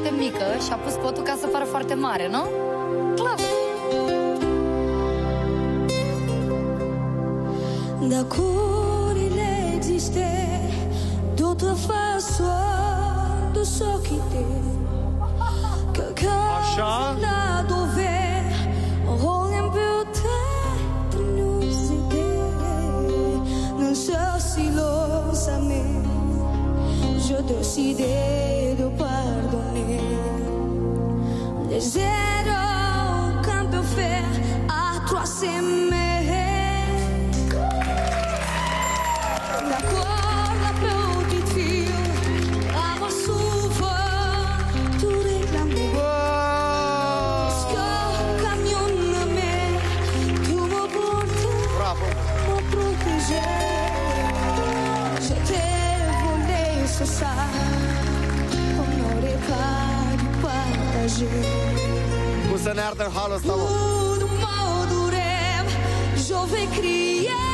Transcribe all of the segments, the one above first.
foarte mică și a pus potul ca să pară foarte mare, nu? Clar. D'acurile existe D'autres façons de se quitter Que Așa? la dover is it Leonardo Hollow Salon. Tudo mal durem, jove criança.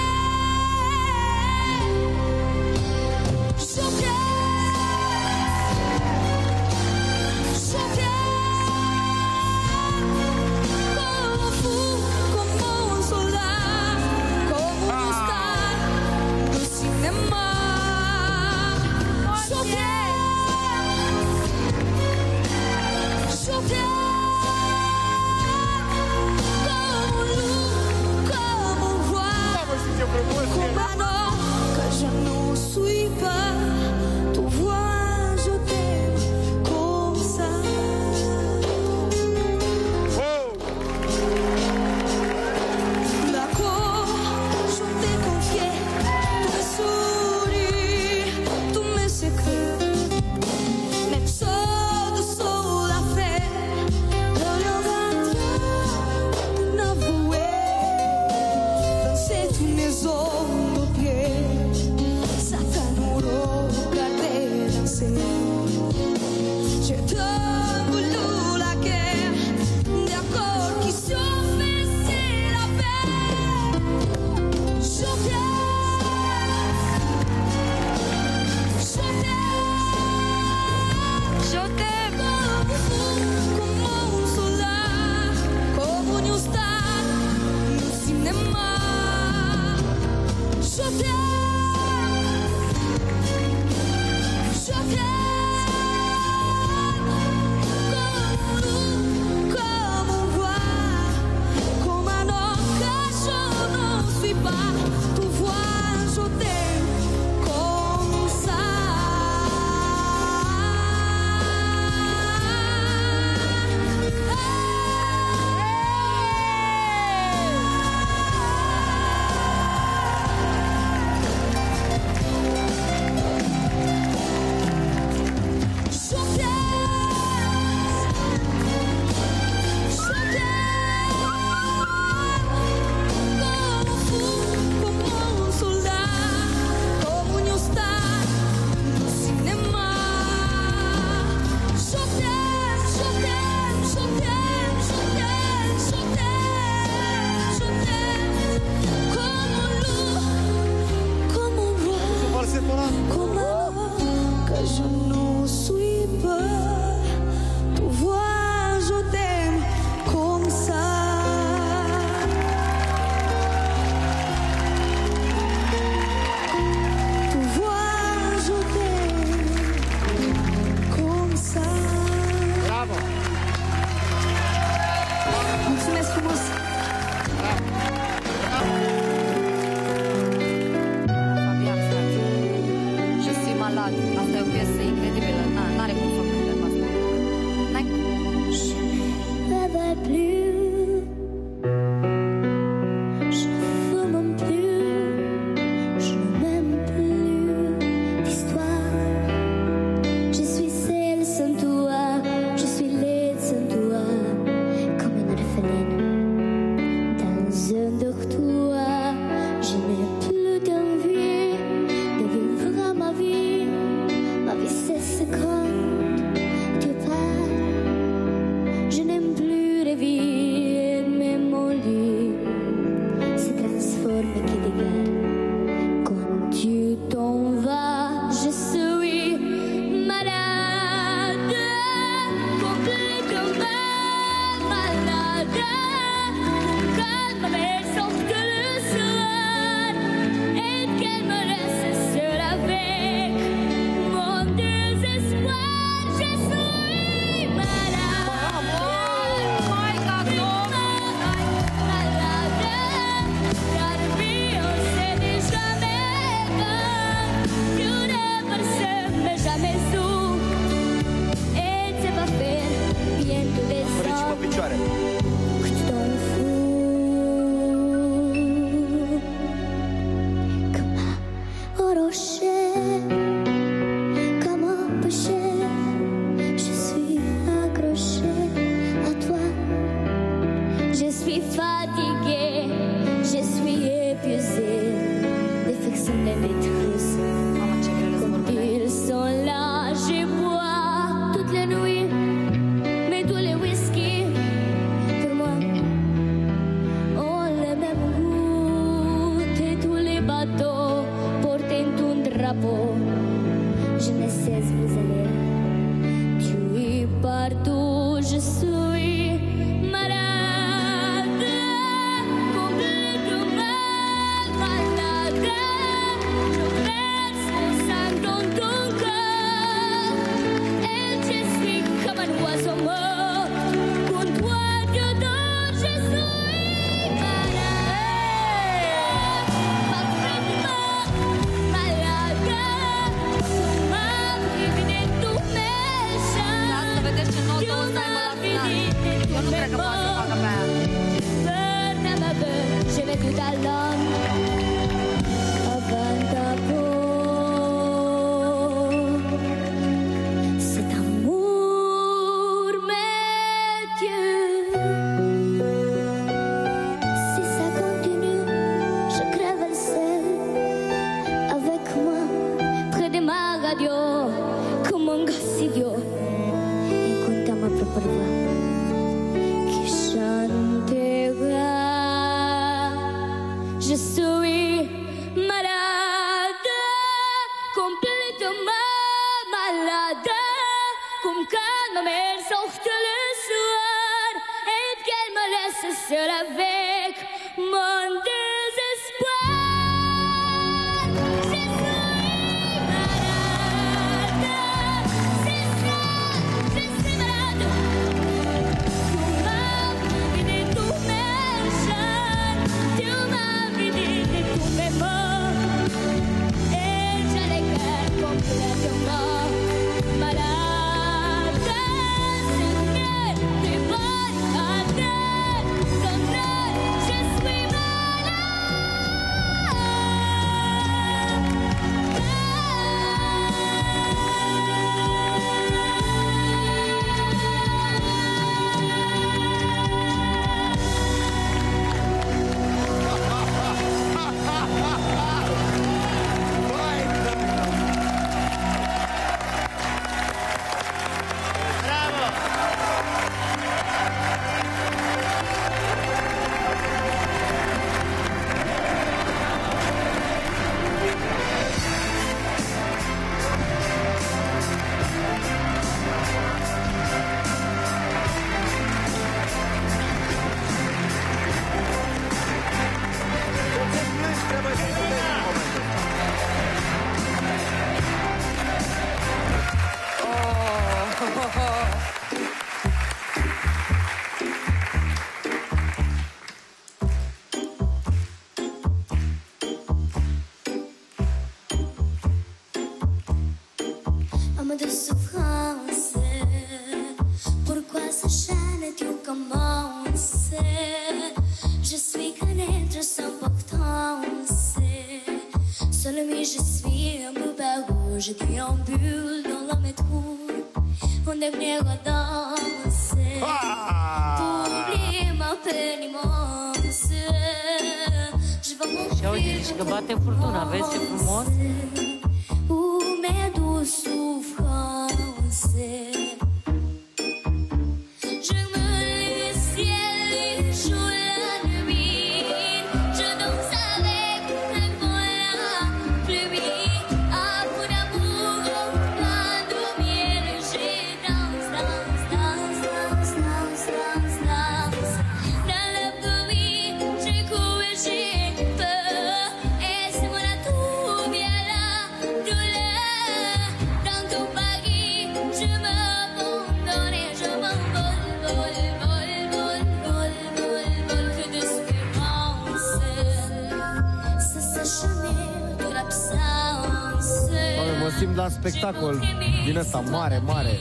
just be fatigué. Seule mais je suis un peu barou. Je déambule dans la métro. Mon avenir à danser ah. Pour oublier ma peine immense Je vais mourir Și auzi, deci că bate furtuna, frumos? Où mes doux souffrances la spectacol din ăsta mare, mare.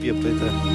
pie, Peter.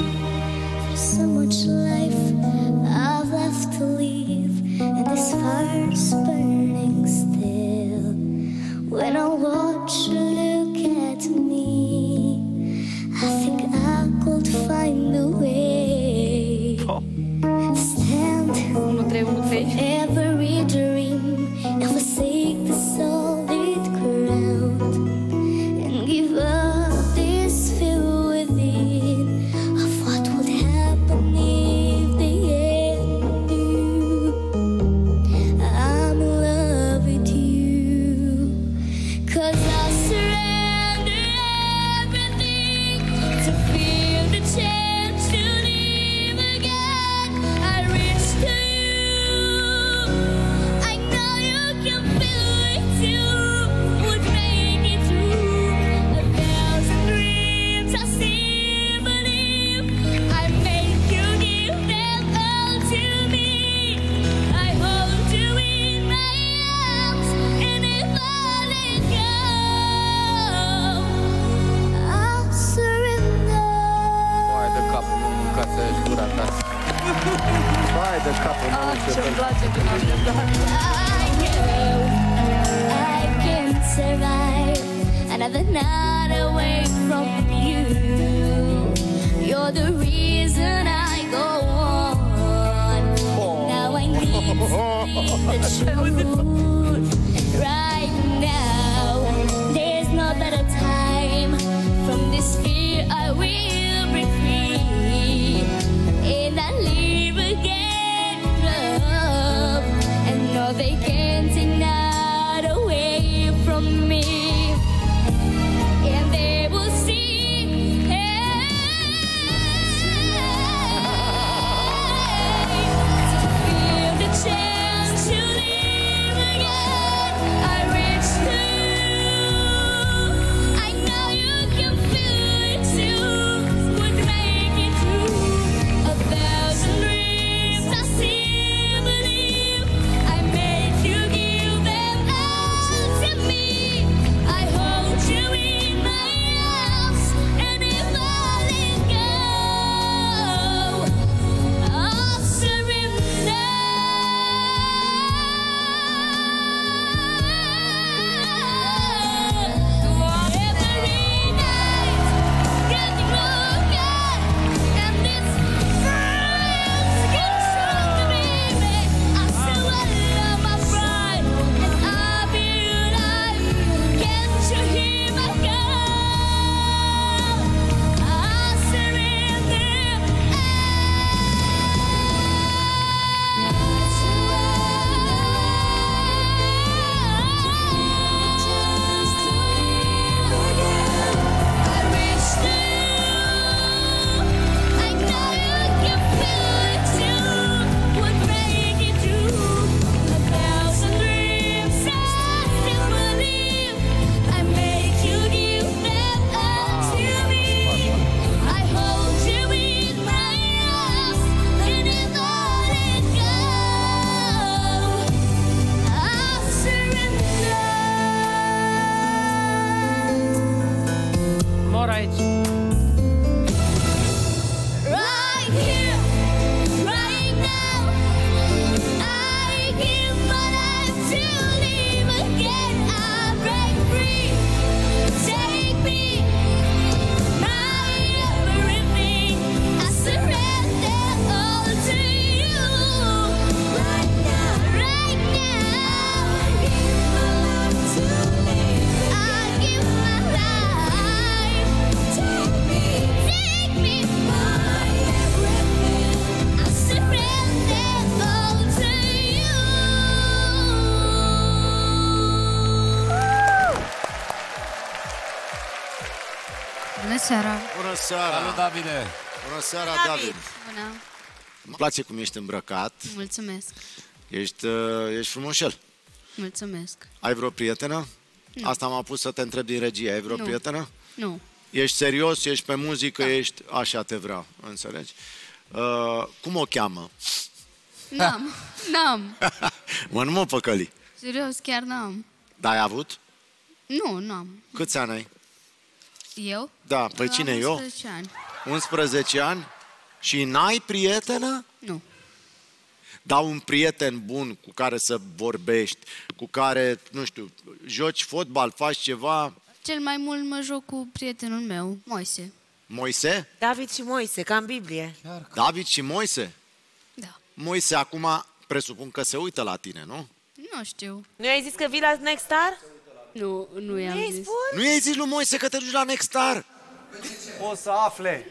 not away from you. You're the reason I go on. Now I need to the truth. Davide! Bună seara, David! Bună! Îmi place cum ești îmbrăcat. Mulțumesc! Ești, uh, ești frumoșel. Mulțumesc! Ai vreo prietenă? Asta m-a pus să te întreb din regie. Ai vreo Nu. prietenă? Nu, Ești serios, ești pe muzică, ești... Așa te vreau, înțelegi? Uh, cum o cheamă? n-am, n-am. mă, nu mă păcăli. Serios, chiar n-am. Dar ai avut? Nu, n-am. Câți ani ai? Eu? Da, păi Am cine eu? 11 ani. 11 ani? Și n-ai prietenă? Nu. Dar un prieten bun cu care să vorbești, cu care, nu știu, joci fotbal, faci ceva, Cel mai mult mă joc cu prietenul meu, Moise. Moise? David și Moise, ca în Biblie. David și Moise? Da. Moise acum presupun că se uită la tine, nu? Nu știu. Nu i-ai zis că vii la Next Star? Nu, nu i-am I-ai zis. spus? Nu i-ai zis lui Moise că te duci la Nextar? O să afle!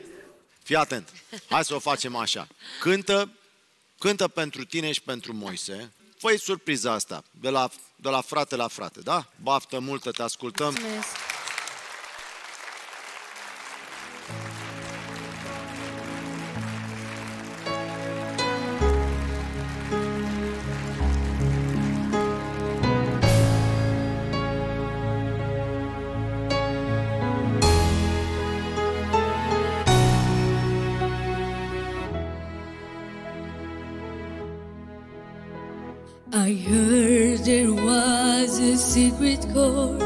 Fii atent, hai să o facem așa. Cântă, cântă pentru tine și pentru Moise. Fă-i surpriza asta, de la, de la frate la frate, da? Baftă multă, te ascultăm. Mulțumesc. Secret chord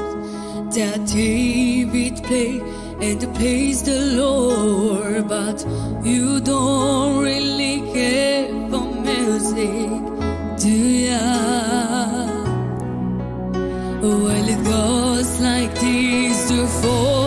that David played and praised the Lord, but you don't really care for music, do ya? Well, it goes like this: the fourth,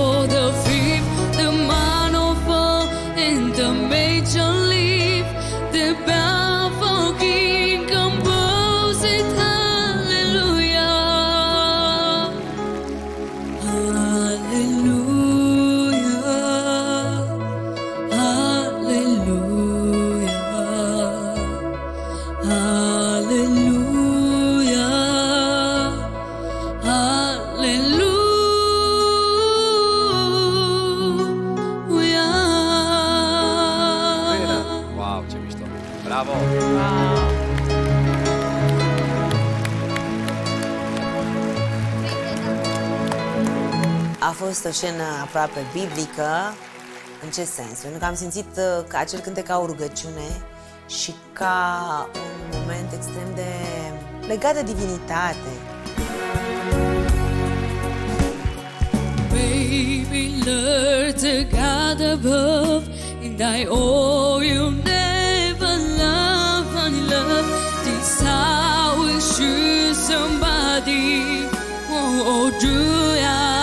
fost o scenă aproape biblică. În ce sens? Pentru că am simțit uh, că acel cântec ca o rugăciune și ca un moment extrem de legat de divinitate. Baby, learn to God above, and I owe you never love and love. This I will choose somebody. Oh, oh, do ya?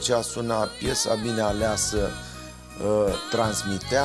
Vocea suna, piesa bine aleasă, uh, transmitea.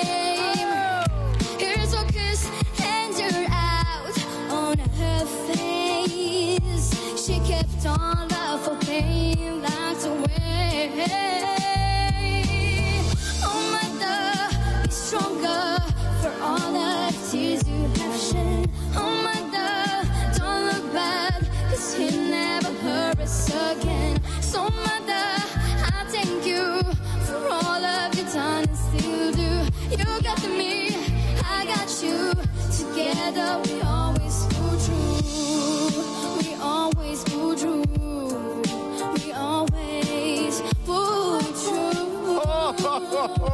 head.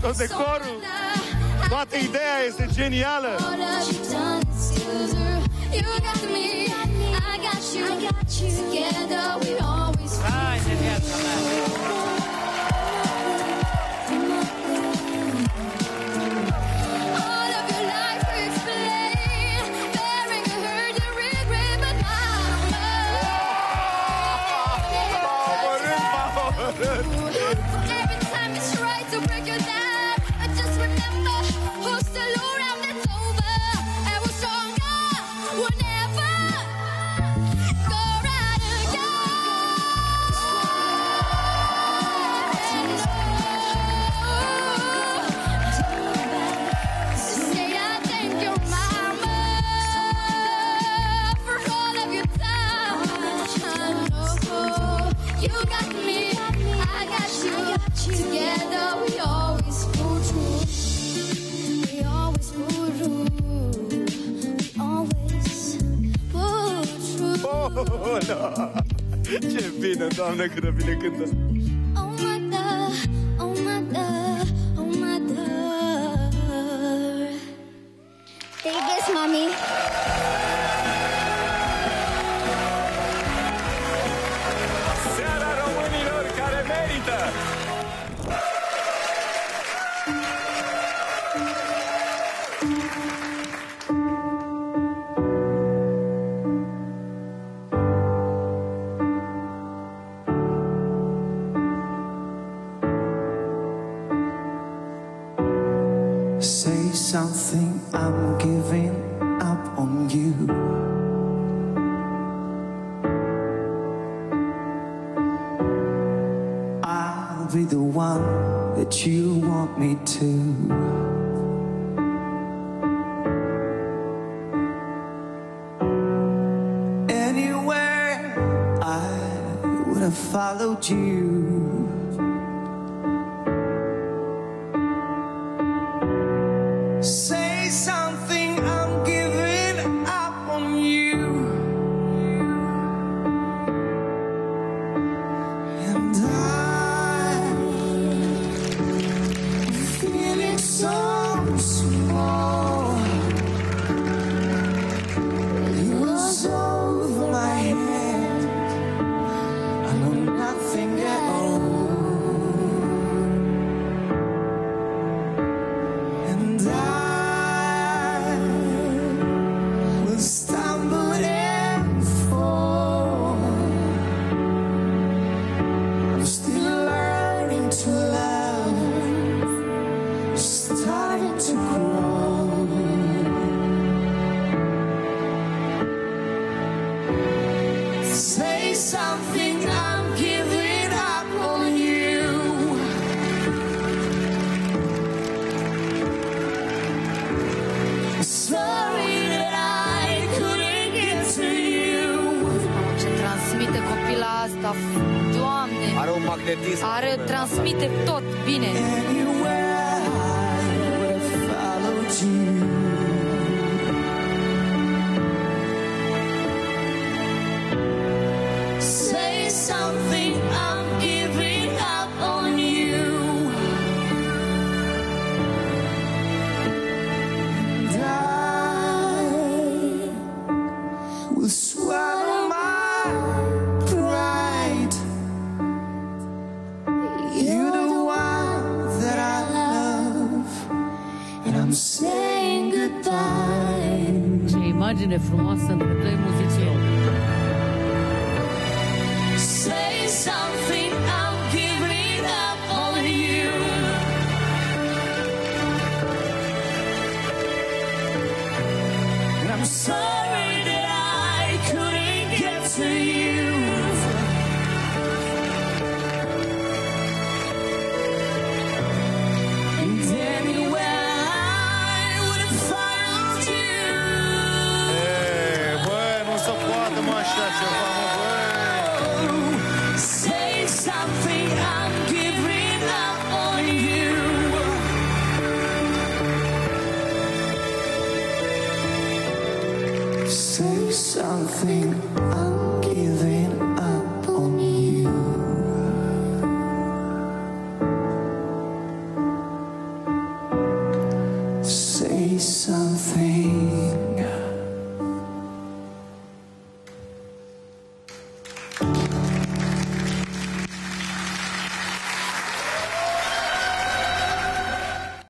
tot decorul, toată ideea este genială. You got me, I got you, together we are. negative in the Say something, I'm giving up on you. I'll be the one that you want me to. Anywhere I would have followed you. Imagine frumoasă între doi muzicieni. Say something,